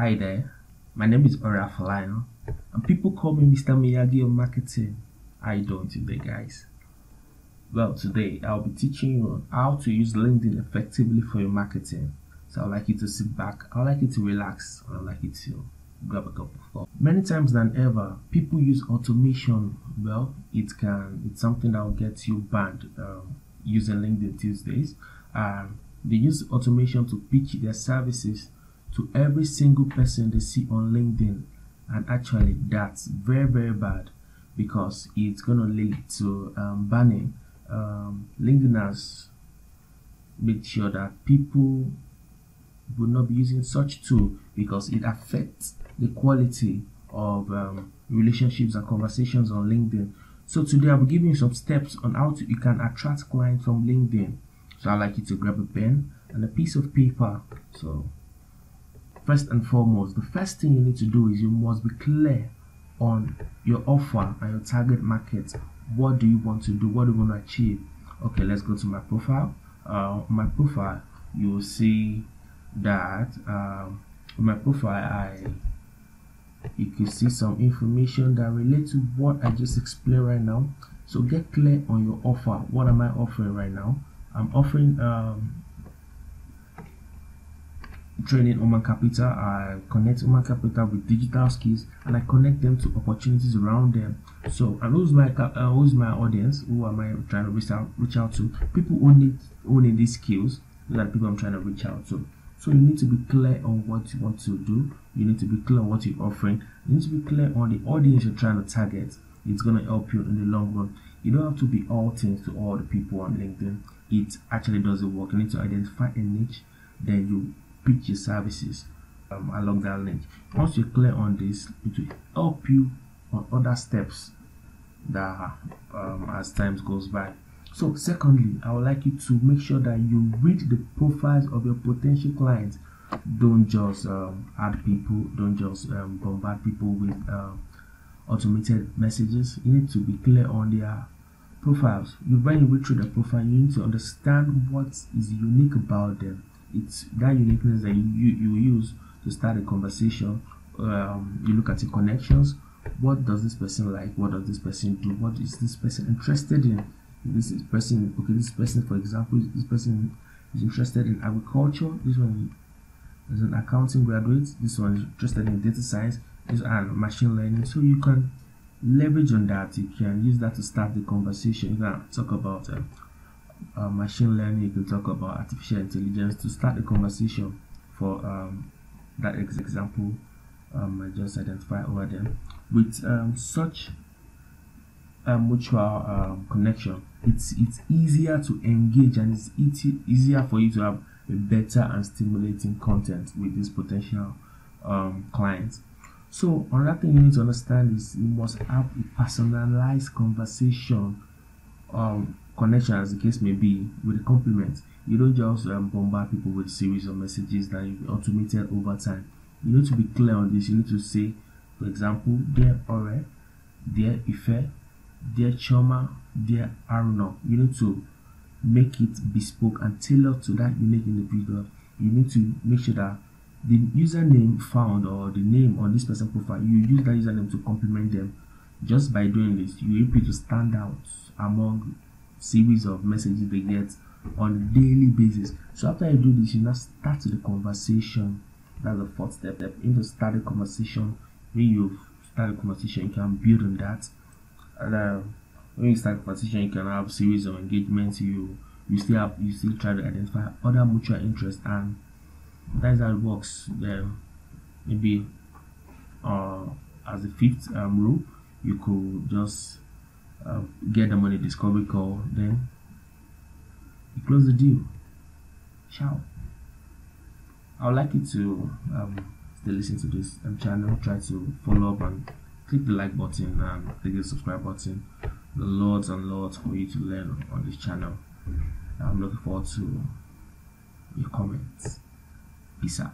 Hi there, my name is Ore Afolayan, and people call me Mr. Miyagi of Marketing. How you doing today, guys? Well, today I'll be teaching you how to use LinkedIn effectively for your marketing. So I'd like you to sit back, I'd like you to relax, and I'd like you to grab a cup of coffee. Many times than ever, people use automation. Well, it can, it's something that will get you banned um, using LinkedIn these days. Um, they use automation to pitch their services to every single person they see on LinkedIn. And actually, that's very, very bad because it's going to lead to um, banning. Um, LinkedIn has made sure that people will not be using such tool because it affects the quality of um, relationships and conversations on LinkedIn. So today I'll be giving you some steps on how to, you can attract clients from LinkedIn. So I'd like you to grab a pen and a piece of paper. So first and foremost, the first thing you need to do is you must be clear on your offer and your target market. What do you want to do? What do you want to achieve? Okay, let's go to my profile. Uh, my profile, you will see that um, my profile, I you can see some information that relate to what I just explained right now. So get clear on your offer. What am I offering right now? I'm offering um, training human capital. I connect human capital with digital skills and I connect them to opportunities around them. So, and who's my uh, who's my audience? Who am I trying to reach out reach out to? People who need who need these skills. Those are the people I'm trying to reach out to. So you need to be clear on what you want to do. You need to be clear on what you're offering. You need to be clear on the audience you're trying to target. It's gonna help you in the long run. You don't have to be all things to all the people on LinkedIn. It actually doesn't work. You need to identify a niche, then you pitch your services um, along that link. Once you're clear on this, it will help you on other steps that um, as times goes by. So, secondly, I would like you to make sure that you read the profiles of your potential clients. Don't just um, add people, don't just um, bombard people with um, automated messages. You need to be clear on their profiles. You when you read through the profile, you need to understand what is unique about them it's that uniqueness that you, you, you use to start a conversation. Um, you look at the connections. What does this person like? What does this person do? What is this person interested in? This is person, okay, this person, for example, this person is interested in agriculture. This one is an accounting graduate. This one is interested in data science. This and machine learning. So you can leverage on that. You can use that to start the conversation. You can talk about uh, uh, machine learning, you can talk about artificial intelligence to start the conversation for um, that ex example um, I just identified over there. With um, such a mutual um, connection, it's it's easier to engage and it's easy, easier for you to have a better and stimulating content with this potential um, clients. So another thing you need to understand is you must have a personalized conversation um, connection as the case may be with a compliment. You don't just um, bombard people with a series of messages that you've automated over time. You need to be clear on this. You need to say for example dear ore dear ife dear choma dear aruna. You need to make it bespoke and tailored to that unique individual. You need to make sure that the username found or the name on this person profile you use that username to compliment them. Just by doing this you're able to stand out among series of messages they get on a daily basis. So after you do this, you now start the conversation. That's the fourth step. In the start the conversation, when you start the conversation, you can build on that. And uh, when you start the conversation, you can have series of engagements. You you still have you still try to identify other mutual interests, and that's how it works. Then maybe uh, as the fifth um, rule, you could just uh, get them on discovery call, then you close the deal. Ciao. I would like you to um, still listen to this um, channel, try to follow up and click the like button and click the subscribe button. The loads and loads for you to learn on this channel. I'm looking forward to your comments. Peace out.